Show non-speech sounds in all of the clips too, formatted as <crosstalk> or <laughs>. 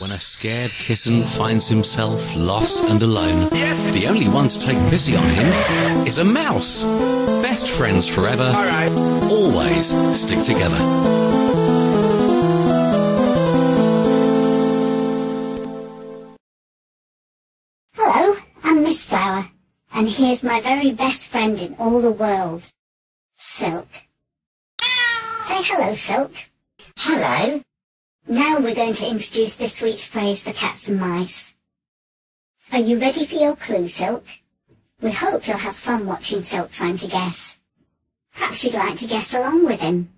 a scared kitten finds himself lost and alone, the only one to take pity on him is a mouse. Best friends forever. Always stick together. Hello, I'm Mistflower, and here's my very best friend in all the world, Silk. Say hello, Silk. Hello. Now we're going to introduce this week's phrase for cats and mice. Are you ready for your clue, Silk? We hope you'll have fun watching Silk trying to guess. Perhaps you'd like to guess along with him.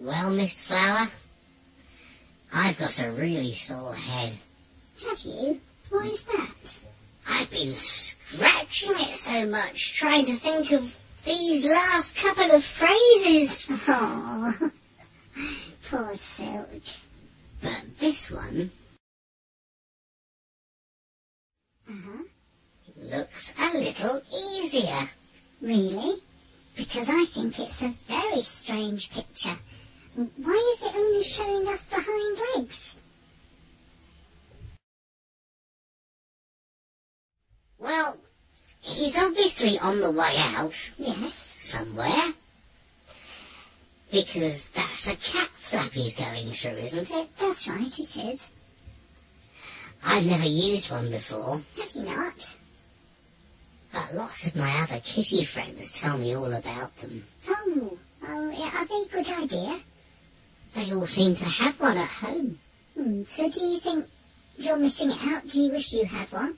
Well, Mistflower, I've got a really sore head. Have you? Why is that? I've been scratching it so much trying to think of these last couple of phrases. Oh, <laughs> poor Silk. But this one Uh-huh. looks a little easier. Really? Because I think it's a very strange picture. Why is it only showing us the hind legs? Well, he's obviously on the way out Yes. somewhere. Because that's a cat flap he's going through, isn't it? That's right, it is. I've never used one before, Have you not? but lots of my other kitty friends tell me all about them. Oh, oh, are they a good idea? They all seem to have one at home. Hmm, so do you think you're missing it out? Do you wish you had one?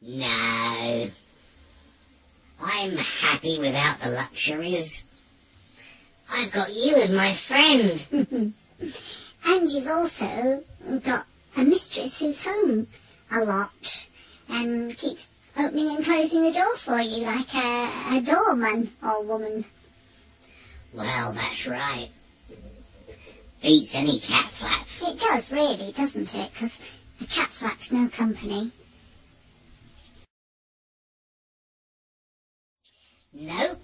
No. I'm happy without the luxuries. I've got you as my friend. <laughs> And you've also got a mistress who's home a lot and keeps opening and closing the door for you like a, a doorman or woman. Well, that's right. Beats any cat flap. It does, really, doesn't it? Because a cat flap's no company. No.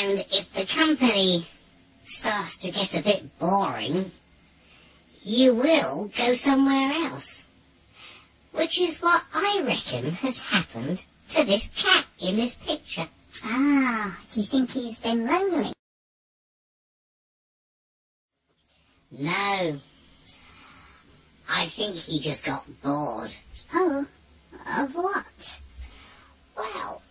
And if the company starts to get a bit boring, you will go somewhere else. Which is what I reckon has happened to this cat in this picture. Ah, do you think he's been lonely? No. I think he just got bored. Oh, of what? Well,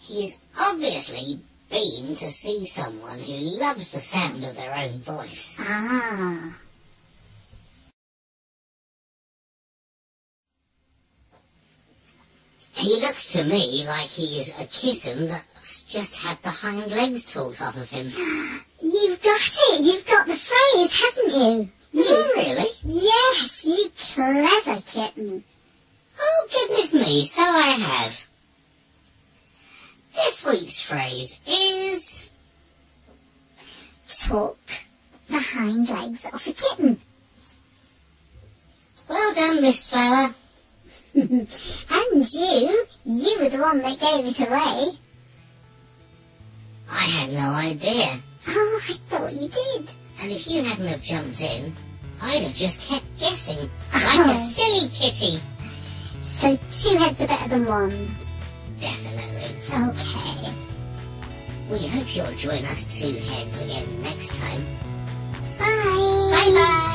he's obviously been to see someone who loves the sound of their own voice. Ah, He looks to me like he's a kitten that's just had the hind legs talked off of him. <gasps> you've got it. You've got the phrase, haven't you? You really? Yes, you clever kitten. Oh, goodness me, so I have. This week's phrase is Talk the hind legs off a kitten. well done, Mistflower. <laughs> <laughs> and you, you were the one that gave it away. I had no idea. Oh, I thought you did. And if you hadn't have jumped in, I'd have just kept guessing, oh. like a silly kitty. So two heads are better than one. Definitely. Okay. We hope you'll join us two heads again next time. Bye. Bye bye.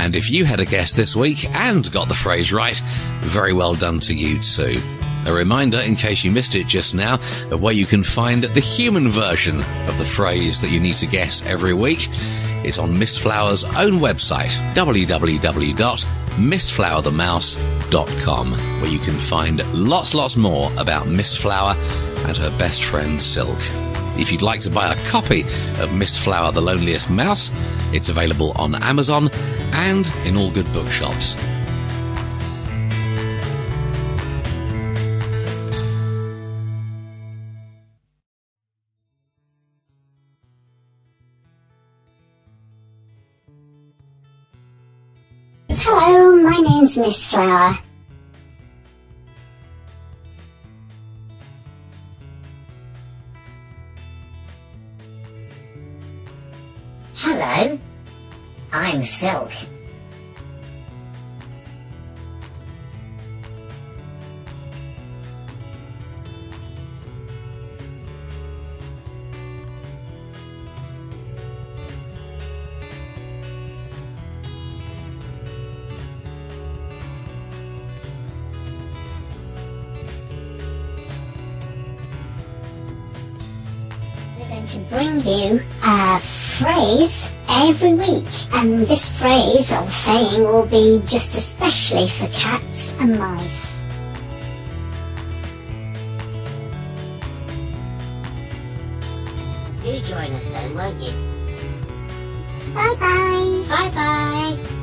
And if you had a guess this week and got the phrase right, very well done to you too. A reminder, in case you missed it just now, of where you can find the human version of the phrase that you need to guess every week. It's on Mistflower's own website, www.mistflowerthemouse.com, where you can find lots, lots more about Mistflower and her best friend Silk. If you'd like to buy a copy of Mistflower the Loneliest Mouse, it's available on Amazon and in all good bookshops. Hello, my name's Mistflower. I'm Silk. We're going to bring you a phrase every week. And this phrase or saying will be just especially for cats and mice. Do join us then, won't you? Bye bye. Bye bye.